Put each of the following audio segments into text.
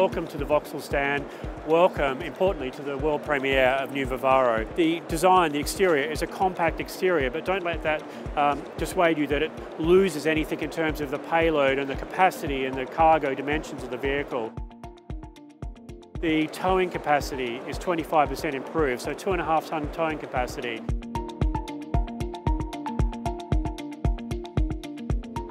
Welcome to the Vauxhall stand. Welcome, importantly, to the world premiere of New Vivaro. The design, the exterior, is a compact exterior, but don't let that um, dissuade you that it loses anything in terms of the payload and the capacity and the cargo dimensions of the vehicle. The towing capacity is 25% improved, so two and a half ton towing capacity.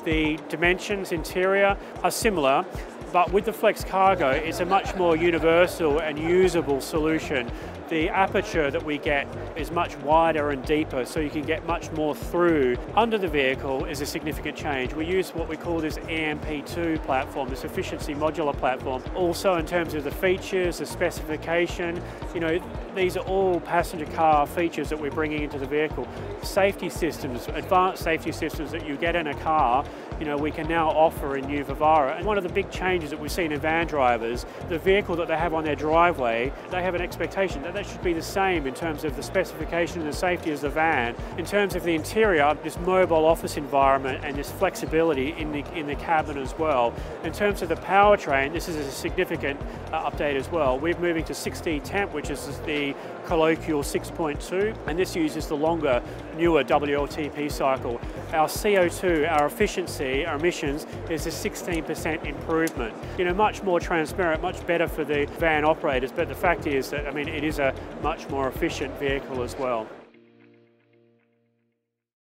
The dimensions interior are similar, but with the Flex Cargo, it's a much more universal and usable solution. The aperture that we get is much wider and deeper, so you can get much more through. Under the vehicle is a significant change. We use what we call this EMP2 platform, this efficiency modular platform. Also in terms of the features, the specification, you know, these are all passenger car features that we're bringing into the vehicle. Safety systems, advanced safety systems that you get in a car, you know, we can now offer in New Vivaro. And one of the big changes that we've seen in van drivers, the vehicle that they have on their driveway, they have an expectation that that should be the same in terms of the specification and the safety as the van. In terms of the interior, this mobile office environment and this flexibility in the, in the cabin as well. In terms of the powertrain, this is a significant uh, update as well. We're moving to 6D temp, which is the colloquial 6.2, and this uses the longer, newer WLTP cycle. Our CO2, our efficiency, our emissions is a 16% improvement. You know, much more transparent, much better for the van operators, but the fact is that, I mean, it is a much more efficient vehicle as well.